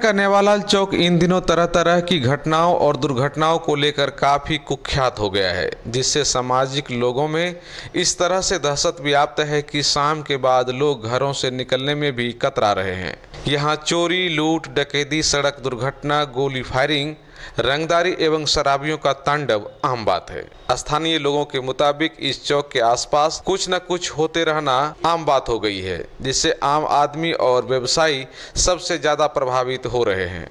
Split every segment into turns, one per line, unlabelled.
का नेवालाल चौक इन दिनों तरह तरह की घटनाओं और दुर्घटनाओं को लेकर काफ़ी कुख्यात हो गया है, जिससे सामाजिक लोगों में इस तरह से दहशत व्याप्त है कि शाम के बाद लोग घरों से निकलने में भी कतरा रहे हैं। यहाँ चोरी, लूट, डकैती, सड़क दुर्घटना, गोली फायरिंग, रंगदारी एवं शराबियों का तांडव आम बात है। स्थानीय लोगों के मुताबिक इस चौक के आसपास कुछ न कुछ होते रहना आम बात हो गई है, जिससे आम आदमी और व्यवसायी सबसे ज़्यादा प्रभावित हो रहे हैं।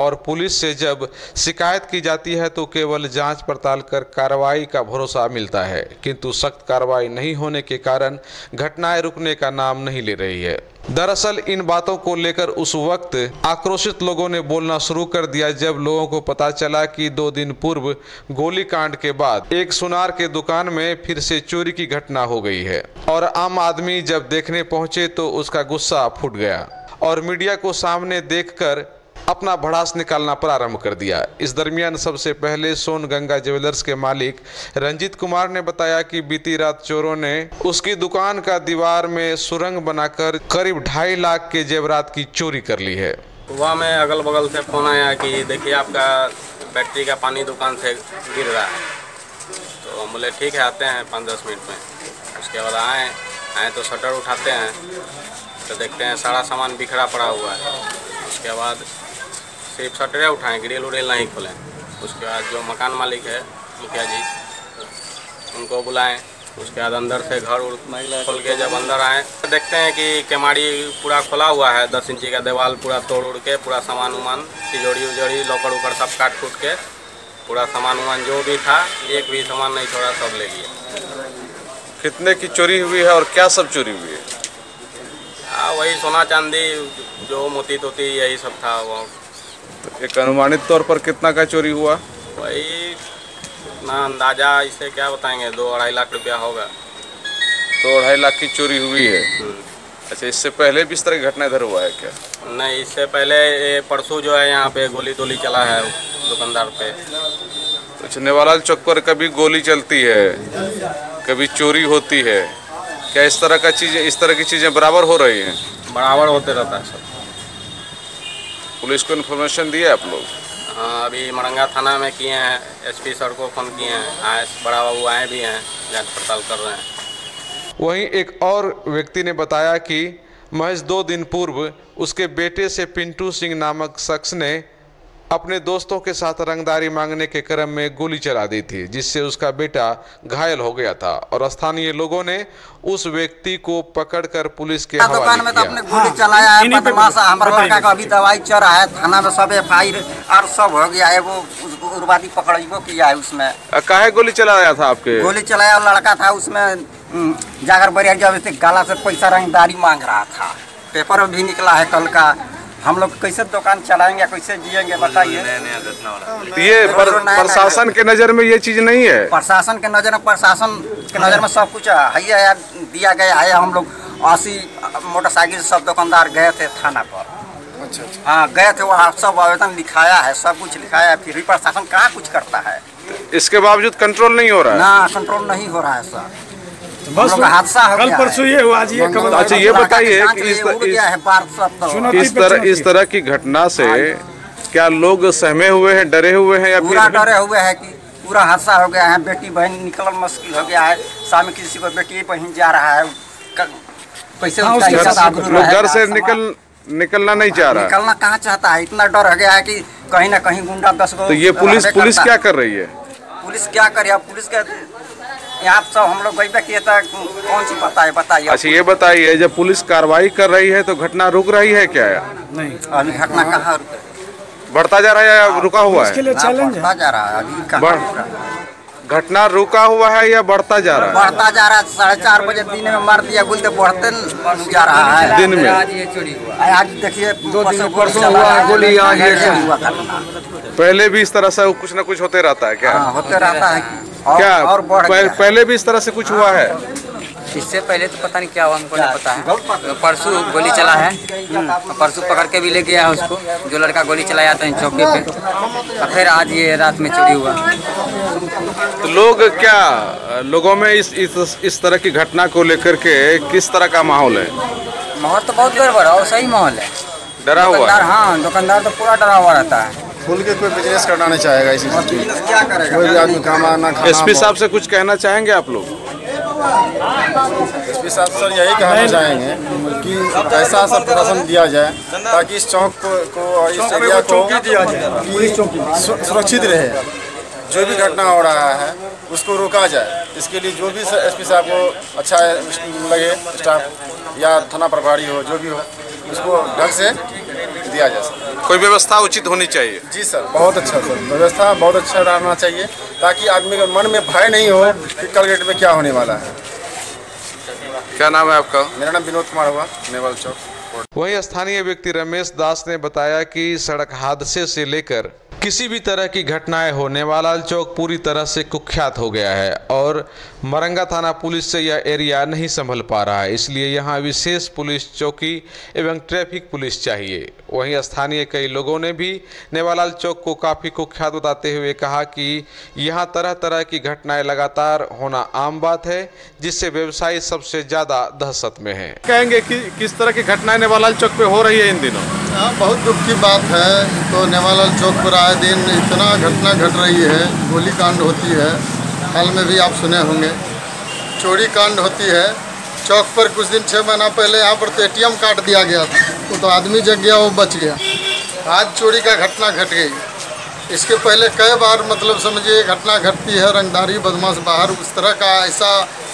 और पुलिस से जब शिकायत की जाती है तो केवल जाँच पड़ताल कर कार्रवाई का भरोसा मिलता है। किंतु सख्त कार्रवाई नहीं होने के कारण घटनाएँ रुकने का नाम नहीं ले रही है। दरअसल, इन बातों को लेकर उस वक्त आक्रोशित लोगों ने बोलना शुरू कर दिया, जब लोगों को पता चला कि दो दिन पूर्व गोलीकांड के बाद एक सुनार के दुकान में फिर से चोरी की घटना हो गई है। और आम आदमी जब देखने पहुँचे तो उसका गुस्सा फूट गया। और मीडिया को सामने देखकर अपना भड़ास निकालना प्रारंभ कर दिया। इस दरमियान सबसे पहले सोन गंगा ज्वेलर्स के मालिक रंजीत कुमार ने बताया कि बीती रात चोरों ने उसकी दुकान का दीवार में सुरंग बनाकर करीब ढाई लाख के जेवरात की चोरी कर ली है।
सुबह में अगल बगल से फ़ोन आया कि देखिए आपका बैटरी का पानी दुकान से गिर रहा है। तो हम बोले, ठीक है, आते हैं पाँच दस मिनट में। उसके बाद आए आए तो शटर उठाते हैं तो देखते हैं सारा सामान बिखरा पड़ा हुआ है। उसके बाद सिर्फ़ शटरें उठाएँ, ग्रिल उरिल नहीं खोलें। उसके बाद जो मकान मालिक है, मुखिया जी, उनको बुलाएँ। उसके बाद अंदर से घर उर खोल के जब अंदर आए तो देखते हैं कि केमाड़ी पूरा खुला हुआ है। दस इंची का दीवार पूरा तोड़ उड़ के, पूरा सामान उमान तिजोड़ी उजोड़ी लॉकर उकर सब काट कूट के, पूरा सामान उमान जो भी था, एक भी सामान नहीं छोड़ा, सब ले लिए।
कितने की चोरी हुई है और क्या सब चोरी हुई है?
हाँ वही सोना चांदी जो मोती तोती यही सब था वो।
तो एक अनुमानित तौर पर कितना का चोरी हुआ?
वही ना अंदाज़ा इसे क्या बताएँगे? दो अढ़ाई लाख रुपया होगा।
तो अढ़ाई लाख की चोरी हुई है। अच्छा इससे पहले भी इस तरह की घटना इधर हुआ है क्या?
नहीं इससे पहले परसों जो है यहाँ पे गोली तोली चला है दुकानदार पे।
अच्छा नेवालाल चौक पर कभी गोली चलती है? कभी चोरी होती है? क्या इस तरह का चीज़ें इस तरह की चीज़ें बराबर हो रही हैं?
बराबर होते रहता है सब
पुलिस को इन्फॉर्मेशन दिया है आप लोग?
हाँ अभी मरंगा थाना में किए हैं एसपी सर को फ़ोन किए हैं आए बड़ा बाबू आए भी हैं जाँच पड़ताल कर रहे हैं।
वहीं एक और व्यक्ति ने बताया कि महज दो दिन पूर्व उसके बेटे से पिंटू सिंह नामक शख्स ने अपने दोस्तों के साथ रंगदारी मांगने के क्रम में गोली चला दी थी जिससे उसका बेटा घायल हो गया था और स्थानीय लोगों ने उस व्यक्ति को पकड़कर पुलिस के
दुकान में तो अपने गोली चलाया है बदमाशा हमारा लड़का का अभी दवाई चल रहा है थाना में सब एफ़ आई आर सब हो गया है वो उर्वादी पकड़ो किया है उसमें।
काहे गोली चलाया था आपके?
गोली चलाया लड़का था उसमें जाकर बरिया जब गाला से पैसा रंगदारी मांग रहा था। पेपर भी निकला है कल का हम लोग कैसे दुकान चलाएँगे कैसे जिएँगे बताइए।
ये पर, प्रशासन के नज़र में ये चीज़ नहीं है।
प्रशासन के नज़र में प्रशासन के नज़र में सब कुछ है ये है, दिया गया है। हम लोग अस्सी मोटरसाइकिल से सब दुकानदार गए थे थाना पर। हाँ गए थे वहाँ सब आवेदन लिखाया है सब कुछ लिखाया है। फिर भी प्रशासन कहाँ कुछ करता है?
इसके बावजूद कंट्रोल नहीं हो रहा है।
ना कंट्रोल नहीं हो रहा है सर। का हादसा हो
कल परसों ये हुआ आज ये कमल
अच्छा, ये बताइए कि इस-
है तो।
इस तरह इस तरह की घटना से क्या लोग सहमे हुए हैं डरे हुए हैं या
पूरा डरे हुए है कि पूरा हादसा हो गया है बेटी बहन निकलना मुश्किल हो गया है सामने किसी को बेटी बहन जा रहा है कैसे
हाँ,
लोग घर से निकल निकलना नहीं चाह रहा।
निकलना कहाँ चाहता है? इतना डर हो गया है कि कहीं ना कहीं गुंडा दस गो
तो ये पुलिस पुलिस क्या कर रही है?
पुलिस क्या करे? पुलिस के यहाँ सब हम लोग गई किए कौन सी पता है? बताइए।
अच्छा ये बताइए जब पुलिस कार्रवाई कर रही है तो घटना रुक रही है क्या?
नहीं।
अभी घटना कहाँ रुके
बढ़ता जा रहा है या रुका हुआ
इसके
है
लिए चैलेंज
बढ़ता जा रहा है अभी
बढ़-
रुक रहा है?
घटना रुका हुआ है या बढ़ता जा रहा है?
बढ़ता जा रहा है साढ़े चार बजे दिन में मार दिया गुल तो बढ़ते जा रहा है।
है दिन में?
आज देखिए दो दिन
परसों हुआ, गोली यहाँ गिरी।
हुआ घटना।
पहले भी इस तरह से कुछ ना कुछ होते रहता है क्या?
हाँ होते रहता है कि और,
क्या?
और
पह- पहले भी इस तरह से कुछ हुआ है?
इससे पहले तो पता नहीं क्या हुआ हमको नहीं पता है। परसों गोली चला है। परसों पकड़ के भी ले गया है उसको। जो लड़का गोली चलाया था चौकी पे। और फिर आज ये रात में चोरी हुआ।
तो लोग क्या लोगों में इस इस इस तरह की घटना को लेकर के किस तरह का माहौल है?
माहौल तो बहुत गड़बड़ है और सही माहौल है।
डरा हुआ हाँ
दुकानदार तो पूरा डरा हुआ रहता है।
खुल के कोई बिज़नेस करना नहीं चाहेगा इसी
क्या करेगा?
कोई भी आदमी कमाना एस
पी साहब से कुछ कहना चाहेंगे आप लोग?
एसपी साहब सर यही कहना चाहेंगे कि ऐसा सा प्रशासन दिया जाए ताकि इस चौक को, को और इस एरिया को कि सुरक्षित रहे। जो भी घटना हो रहा है उसको रोका जाए। इसके लिए जो भी एसपी साहब को अच्छा लगे स्टाफ या थाना प्रभारी हो जो भी हो उसको ढंग से दिया जाए सर
कोई व्यवस्था उचित होनी चाहिए?
जी सर बहुत अच्छा सर। व्यवस्था बहुत अच्छा रहना चाहिए ताकि आदमी के मन में भय नहीं हो कि कल गेट में क्या होने वाला है।
क्या नाम है आपका?
मेरा नाम विनोद कुमार हुआ नेवल चौक।
वहीं स्थानीय व्यक्ति रमेश दास ने बताया कि सड़क हादसे से लेकर किसी भी तरह की घटनाएँ हो नेवालाल चौक पूरी तरह से कुख्यात हो गया है और मरंगा थाना पुलिस से यह एरिया नहीं संभल पा रहा है इसलिए यहाँ विशेष पुलिस चौकी एवं ट्रैफ़िक पुलिस चाहिए। वहीं स्थानीय कई लोगों ने भी नेवालाल चौक को काफ़ी कुख्यात बताते हुए कहा कि यहाँ तरह तरह की घटनाएँ लगातार होना आम बात है जिससे व्यवसायी सबसे ज़्यादा दहशत में हैं।
कहेंगे कि किस तरह की घटनाएँ नेवालाल चौक पे हो रही है इन दिनों?
हाँ बहुत दुख की बात है। तो नेवालाल चौक पर आए दिन इतना घटना घट रही है गोली कांड होती है। हाल में भी आप सुने होंगे। चोरी कांड होती है। चौक पर कुछ दिन छः महीना पहले यहाँ पर तो एटीएम काट दिया गया था। वो तो आदमी जग गया, वो बच गया। आज चोरी का घटना घट गई। इसके पहले कई बार मतलब समझिए, घटना घटती है, रंगदारी, बदमाश, बाहर, उस तरह का ऐसा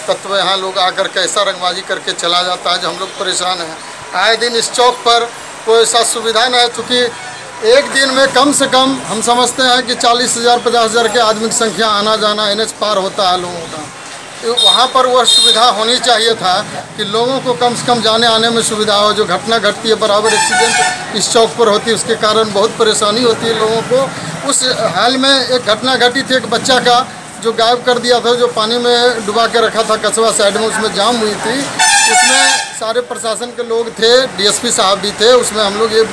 तत्व यहाँ लोग आकर के ऐसा रंगबाजी करके चला जाता है जो हम लोग परेशान हैं। आए दिन इस चौक पर कोई ऐसा सुविधा नहीं है, चूँकि एक दिन में कम से कम हम समझते हैं कि चालीस हज़ार, पचास हज़ार के आदमी की संख्या आना जाना एन पार होता है लोगों का। तो वहाँ पर वह सुविधा होनी चाहिए था कि लोगों को कम से कम जाने आने में सुविधा हो। जो घटना घटती है, बराबर एक्सीडेंट इस चौक पर होती है, उसके कारण बहुत परेशानी होती है लोगों को। उस हाल में एक घटना घटी थी, एक बच्चा का, जो गायब कर दिया था, जो पानी में डुबा के रखा था कस्बा साइड में, उसमें जाम हुई थी। उसमें सारे प्रशासन के लोग थे डीएसपी साहब भी थे उसमें हम लोग ये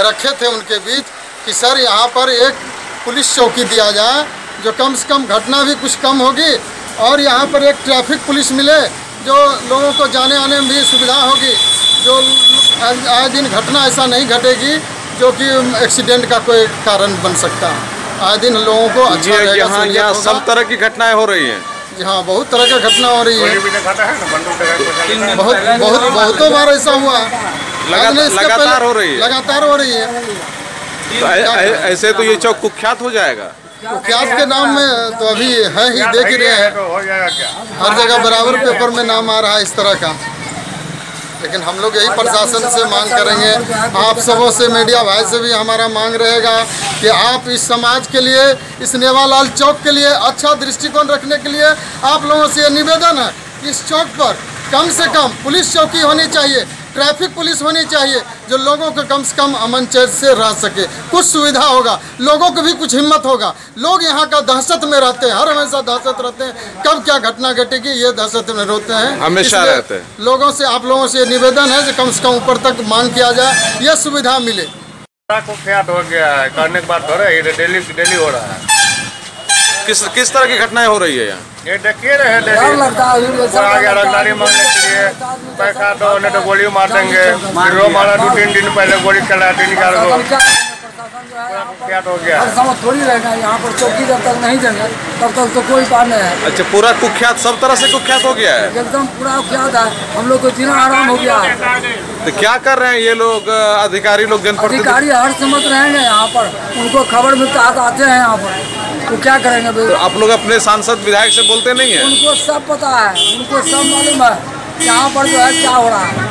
रखे थे उनके बीच कि सर यहाँ पर एक पुलिस चौकी दिया जाए जो कम से कम घटना भी कुछ कम होगी और यहाँ पर एक ट्रैफ़िक पुलिस मिले जो लोगों को जाने आने में भी सुविधा होगी जो आए दिन घटना ऐसा नहीं घटेगी जो कि एक्सीडेंट का कोई कारण बन सकता है। आए दिन लोगों को अच्छा
यहाँ यहाँ सब तरह की घटनाएँ हो रही हैं।
जी हाँ बहुत तरह की घटना हो रही है। बहुत बहुत बहुतों बार ऐसा हुआ।
लगातार हो रही है।
लगातार हो रही है।
तो ऐसे तो ये चौक कुख्यात हो जाएगा।
कुख्यात के नाम में तो अभी है ही देख ही रहे हैं हर जगह बराबर पेपर में नाम आ रहा है इस तरह का। लेकिन हम लोग यही प्रशासन से मांग करेंगे। आप सबों से मीडिया भाई से भी हमारा मांग रहेगा। कि आप इस समाज के लिए इस नेवालाल चौक के लिए अच्छा दृष्टिकोण रखने के लिए आप लोगों से ये निवेदन है कि इस चौक पर कम से कम पुलिस चौकी होनी चाहिए ट्रैफ़िक पुलिस होनी चाहिए जो लोगों को कम से कम अमन चैन से रह सके। कुछ सुविधा होगा लोगों को भी कुछ हिम्मत होगा। लोग यहाँ का दहशत में रहते हैं हर हमेशा दहशत रहते हैं। कब क्या घटना घटेगी ये दहशत में रहते हैं।
हमेशा रहते हैं।
लोगों से आप लोगों से निवेदन है कि कम से कम ऊपर तक मांग किया जाए ये सुविधा मिले।
कुख्यात हो गया है करने के बाद हो रहा है ये डेली डेली हो रहा है।
किस किस तरह की घटनाएँ हो रही है यहाँ?
ये देखिए रहे डेली। आ गया रंगदारी मांगने के लिए पैसा दो नहीं तो गोली मार देंगे। मारा दो तीन दिन पहले गोली चला तीन चार गो कुख्यात हो गया।
हर समय थोड़ी रहेगा यहाँ पर चौकी जब तक नहीं देंगे तब तक तो कोई बात नहीं है।
अच्छा पूरा कुख्यात सब तरह से कुख्यात हो गया है?
एकदम पूरा क्या था हम लोग को जीना आराम हो गया। है
तो क्या कर रहे हैं ये लोग अधिकारी लोग जनप्रतिनिधि?
अधिकारी हर समय रहेंगे यहाँ पर। उनको खबर मिलता है तो आते हैं यहाँ पर। तो क्या करेंगे
तो आप लोग अपने सांसद विधायक से बोलते नहीं है?
उनको सब पता है उनको सब मालूम है यहाँ पर जो है क्या हो रहा है।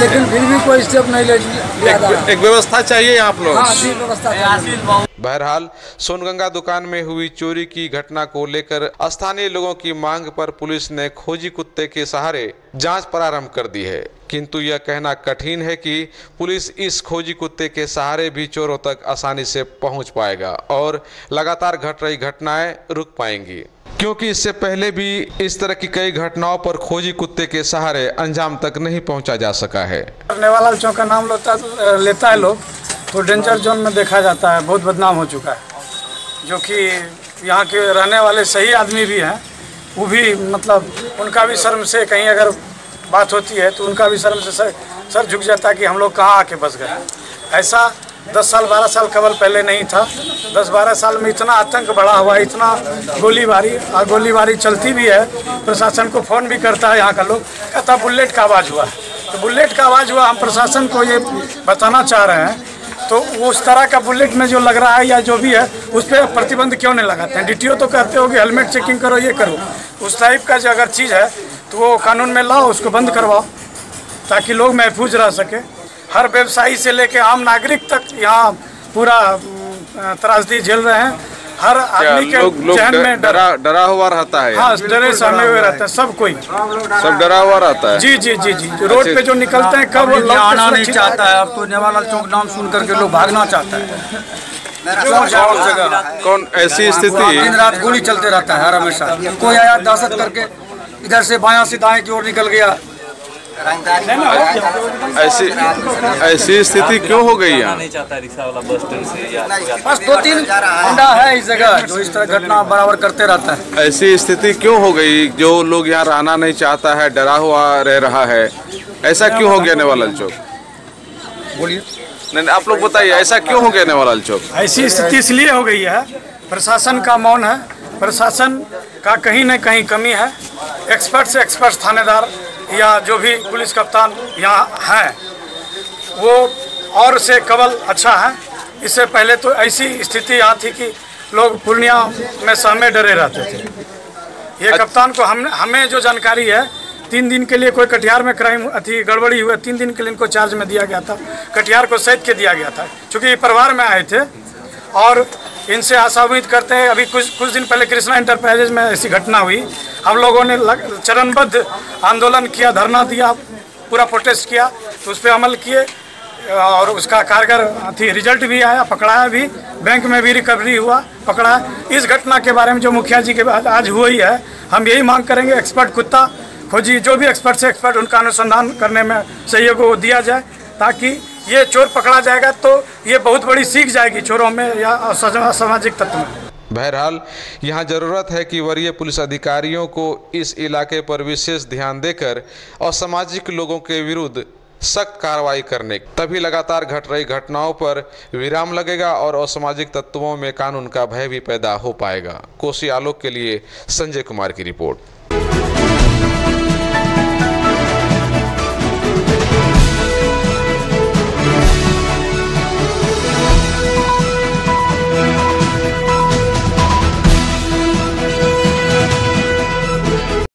लेकिन फिर भी कोई स्टेप नहीं ले लिया जा रहा
एक, एक व्यवस्था चाहिए आप लोग
हाँ ठीक व्यवस्था चाहिए।
बहरहाल सोनगंगा दुकान में हुई चोरी की घटना को लेकर स्थानीय लोगों की मांग पर पुलिस ने खोजी कुत्ते के सहारे जाँच प्रारंभ कर दी है। किंतु यह कहना कठिन है कि पुलिस इस खोजी कुत्ते के सहारे भी चोरों तक आसानी से पहुँच पाएगा और लगातार घट रही घटनाएँ रुक पाएँगी। क्योंकि इससे पहले भी इस तरह की कई घटनाओं पर खोजी कुत्ते के सहारे अंजाम तक नहीं पहुँचा जा सका है।
नेवालाल चौक का नाम लेता लेता है लोग तो डेंजर जोन में देखा जाता है, बहुत बदनाम हो चुका है। जो कि यहाँ के रहने वाले सही आदमी भी हैं, वो भी मतलब उनका भी शर्म से कहीं अगर बात होती है तो उनका भी शर्म से सर झुक जाता है कि हम लोग कहाँ आके बस गए। ऐसा दस साल, बारह साल कबल पहले नहीं था। दस, बारह साल में इतना आतंक बढ़ा हुआ है इतना गोलीबारी और गोलीबारी चलती भी है। प्रशासन को फ़ोन भी करता है यहाँ का लोग, कहता, बुलेट का आवाज़ हुआ। तो बुलेट का आवाज़ हुआ, हम प्रशासन को ये बताना चाह रहे हैं। तो उस तरह का बुलेट में जो लग रहा है या जो भी है, उस पर प्रतिबंध क्यों नहीं लगाते हैं? डी तो कहते हो कि हेलमेट चेकिंग करो, ये करो। उस टाइप का जो अगर चीज़ है तो वो कानून में लाओ, उसको बंद करवाओ, ताकि लोग महफूज रह सके। हर व्यवसायी से लेके आम नागरिक तक यहाँ पूरा त्रासदी झेल रहे हैं। हर आदमी के
लोग लोग
जहन में डरा।
डरा हुआ रहता है?
हाँ डरे सहमे हुए रहते हैं सब कोई।
सब डरा हुआ रहता है?
जी जी जी जी। रोड पे जो निकलते हैं कब वो
आना नहीं चाहता है अब तो नेवालाल चौक नाम सुन करके लोग भागना चाहता है।
कौन ऐसी स्थिति?
दिन
स्थिति
रात गोली चलते रहता है हर हमेशा। कोई आया दहशत करके इधर से बाया से दाएँ की ओर निकल गया।
ऐसी ऐसी स्थिति क्यों हो गई यहाँ?
बस दो तीन गुंडा है इस जगह जो इस तरह घटना बराबर करते रहता है।
ऐसी स्थिति क्यों हो गई? जो लोग यहाँ रहना नहीं चाहता है डरा हुआ रह रहा है ऐसा क्यों हो गया नेवालाल चौक?
बोलिए।
नहीं नहीं, आप लोग बताइए ऐसा क्यों हो गया नेवालाल चौक?
ऐसी स्थिति इसलिए हो गई है प्रशासन का मौन है प्रशासन का कहीं न कहीं कमी है एक्सपर्ट से एक्सपर्ट थानेदार या जो भी पुलिस कप्तान यहाँ हैं वो और से कबल अच्छा है। इससे पहले तो ऐसी स्थिति यहाँ थी कि लोग पूर्णिया में सहमे डरे रहते थे। ये कप्तान को हम हमें जो जानकारी है तीन दिन के लिए कोई कटिहार में क्राइम अथी गड़बड़ी हुआ तीन दिन के लिए इनको चार्ज में दिया गया था कटिहार को सैद के दिया गया था। क्योंकि ये परिवार में आए थे और इनसे आशा उम्मीद करते हैं, अभी कुछ कुछ दिन पहले कृष्णा इंटरप्राइजेज में ऐसी घटना हुई। हम लोगों ने चरणबद्ध आंदोलन किया, धरना दिया, पूरा प्रोटेस्ट किया तो उस पर अमल किए, और उसका कारगर थी रिज़ल्ट भी आया, पकड़ाया भी बैंक में भी रिकवरी हुआ, पकड़ा। इस घटना के बारे में जो मुखिया जी के बाद आज हुई है, हम यही मांग करेंगे एक्सपर्ट कुत्ता, खोजी, जो भी एक्सपर्ट से एक्सपर्ट उनका अनुसंधान करने में सहयोग दिया जाए, ताकि ये चोर पकड़ा जाएगा तो ये बहुत बड़ी सीख जाएगी चोरों में या सामाजिक तत्व में।
बहरहाल, यहाँ ज़रूरत है कि वरीय पुलिस अधिकारियों को इस इलाके पर विशेष ध्यान देकर असामाजिक लोगों के विरुद्ध सख्त कार्रवाई करने, तभी लगातार घट रही घटनाओं पर विराम लगेगा और असामाजिक तत्वों में कानून का भय भी पैदा हो पाएगा। कोसी आलोक के लिए संजय कुमार की रिपोर्ट।